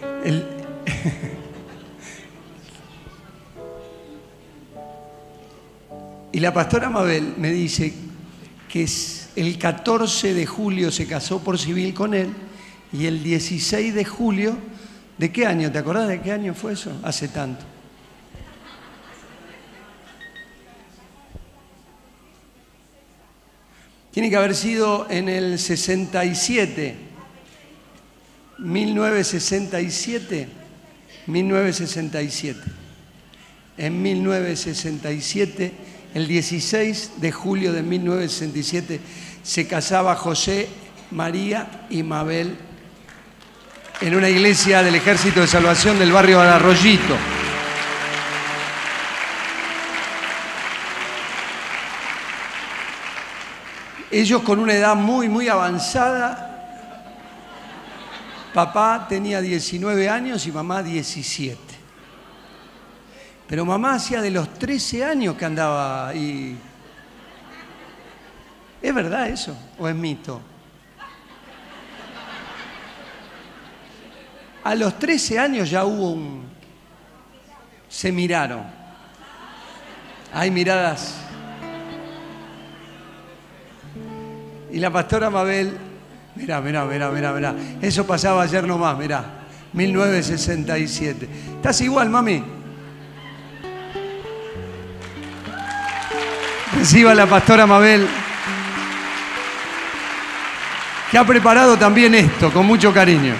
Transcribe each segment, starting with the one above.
Y la pastora Mabel me dice que el 14 de julio se casó por civil con él y el 16 de julio, ¿de qué año? ¿Te acordás de qué año fue eso? Hace tanto. Tiene que haber sido en el 67, 1967, 1967. En 1967, el 16 de julio de 1967, se casaba José, María y Mabel en una iglesia del Ejército de Salvación del barrio Arroyito. Ellos con una edad muy, muy avanzada. Papá tenía 19 años y mamá 17. Pero mamá hacía de los 13 años que andaba ahí. ¿Es verdad eso o es mito? A los 13 años ya hubo un... Se miraron. Hay miradas. Y la pastora Mabel, mirá, mirá, mirá, mirá, mirá. Eso pasaba ayer nomás, mirá. 1967. ¿Estás igual, mami? Reciba la pastora Mabel, que ha preparado también esto con mucho cariño.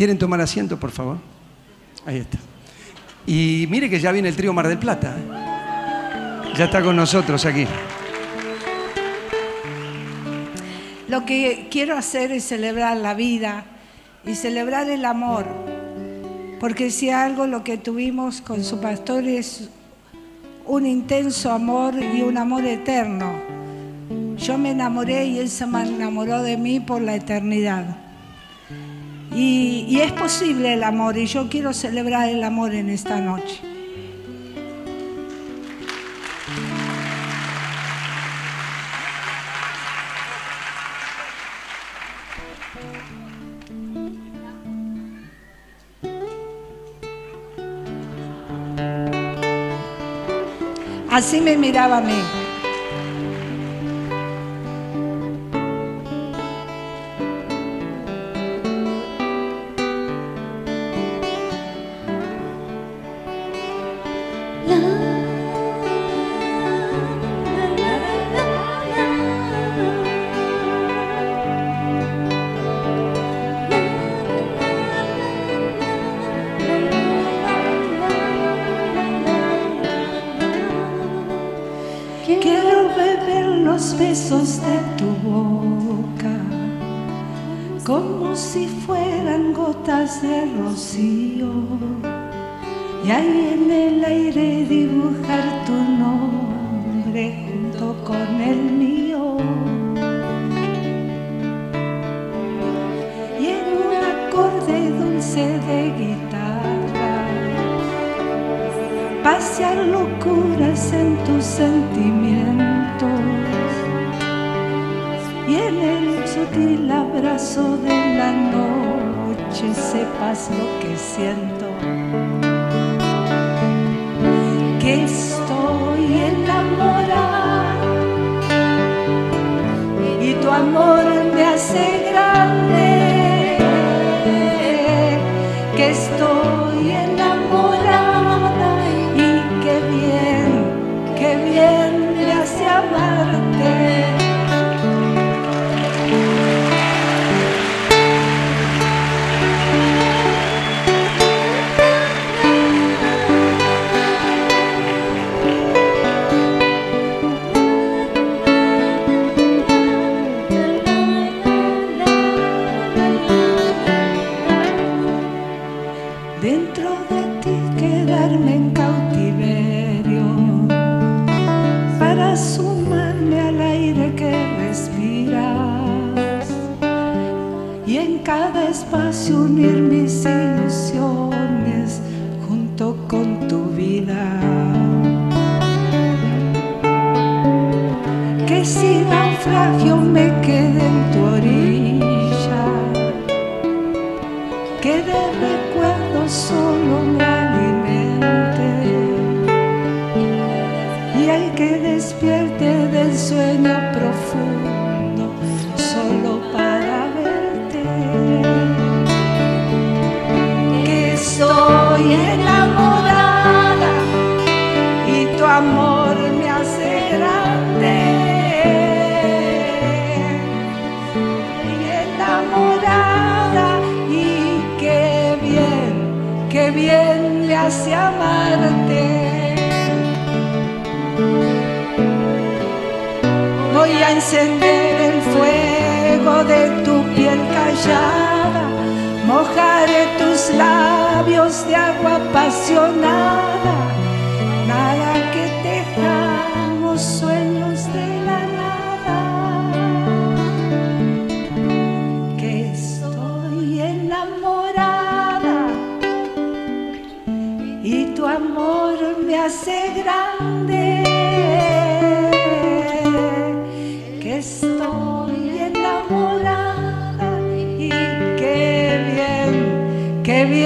¿Quieren tomar asiento, por favor? Ahí está. Y mire que ya viene el trío Mar del Plata. ¿eh? Ya está con nosotros aquí. Lo que quiero hacer es celebrar la vida y celebrar el amor. Porque si algo lo que tuvimos con su pastor es un intenso amor y un amor eterno. Yo me enamoré y él se me enamoró de mí por la eternidad. Y, y es posible el amor y yo quiero celebrar el amor en esta noche. Así me miraba a mí. Besos de tu boca, como si fueran gotas de rocío, y ahí en el aire dibujar tu nombre junto con el mío. Y en un acorde dulce de guitarra pasear locuras en tus sentimientos en el sutil abrazo de la noche sepas lo que siento. Que estoy enamorada y tu amor me hace grande unir mis ilusiones junto con tu vida. Que si naufragio me quede estoy enamorada y tu amor me hace grande. Y enamorada y qué bien, qué bien me hace amarte. Voy a encender el fuego de tu piel callada, mojaré tus labios de agua apasionada, nada que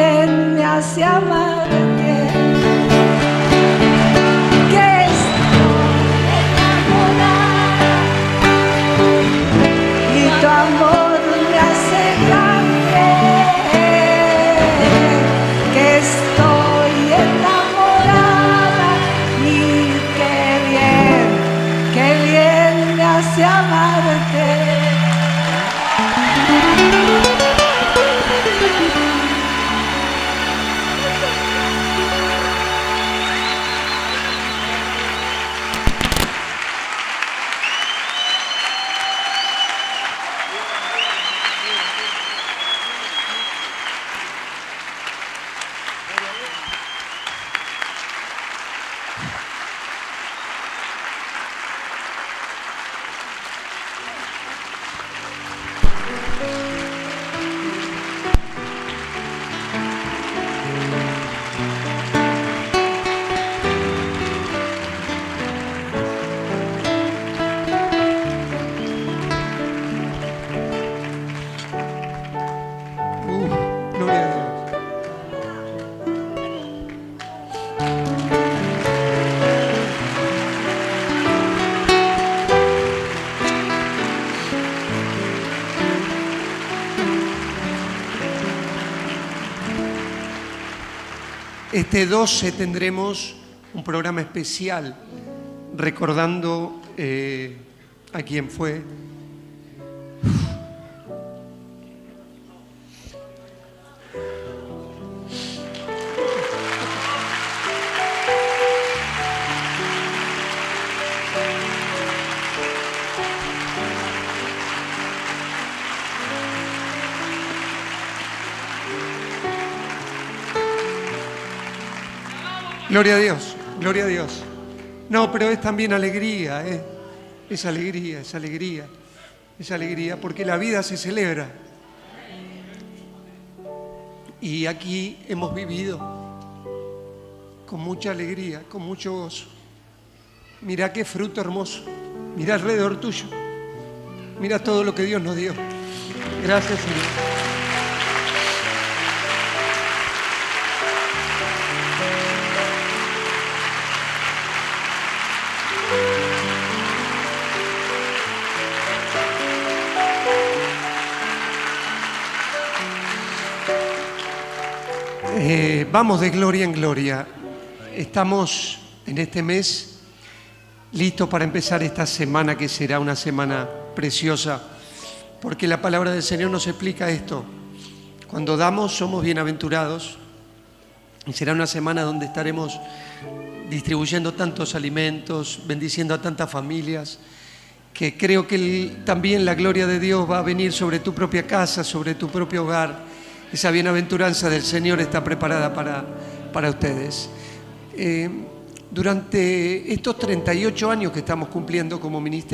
bien me hace amarte. Este 12 tendremos un programa especial recordando eh, a quien fue Gloria a Dios, gloria a Dios. No, pero es también alegría, ¿eh? Es alegría, es alegría, es alegría, porque la vida se celebra. Y aquí hemos vivido con mucha alegría, con mucho gozo. Mira qué fruto hermoso, mira alrededor tuyo, mira todo lo que Dios nos dio. Gracias, Señor. Eh, vamos de gloria en gloria. Estamos en este mes listos para empezar esta semana que será una semana preciosa, porque la palabra del Señor nos explica esto. Cuando damos somos bienaventurados y será una semana donde estaremos distribuyendo tantos alimentos, bendiciendo a tantas familias, que creo que también la gloria de Dios va a venir sobre tu propia casa, sobre tu propio hogar. Esa bienaventuranza del Señor está preparada para, para ustedes. Eh, durante estos 38 años que estamos cumpliendo como ministerio,